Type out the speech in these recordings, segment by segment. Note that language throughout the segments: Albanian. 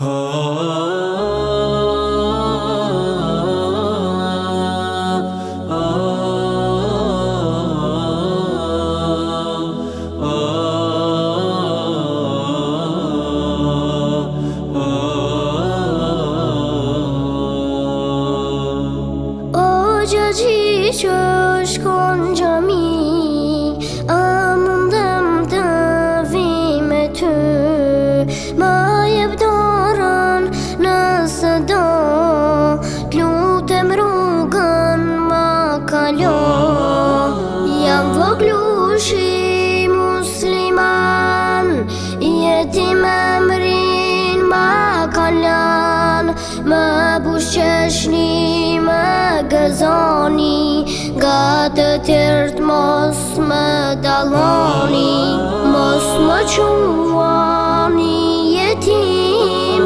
Oggi ci ciascun shi musliman Jeti me mrin ma kalan Më pushqeshni, më gëzoni Ga të tërt mos më daloni Mos më quani jetim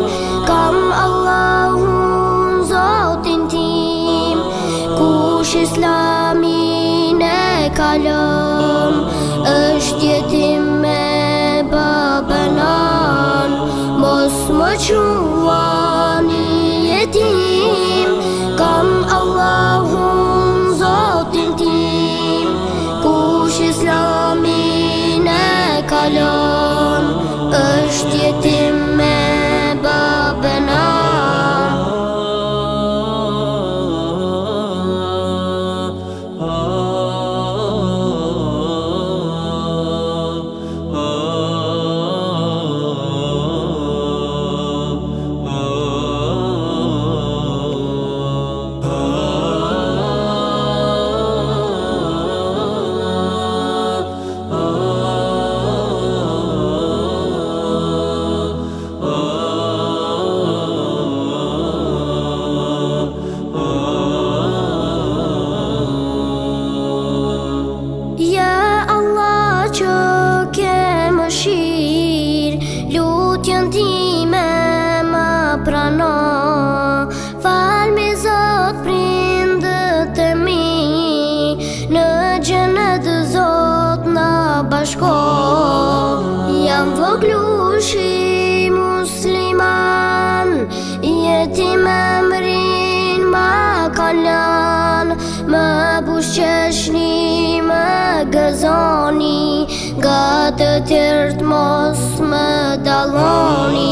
Kam Allahun zotin tim Kush islamin e kalon Dość jedyme babanan Mosma çuvani Kam Allah'un zat intim Kuş İslamine bashko Jam voglushi musliman Jeti me mërin ma kalan Me bushqeshni, me gëzoni Ga të tjertë mos me daloni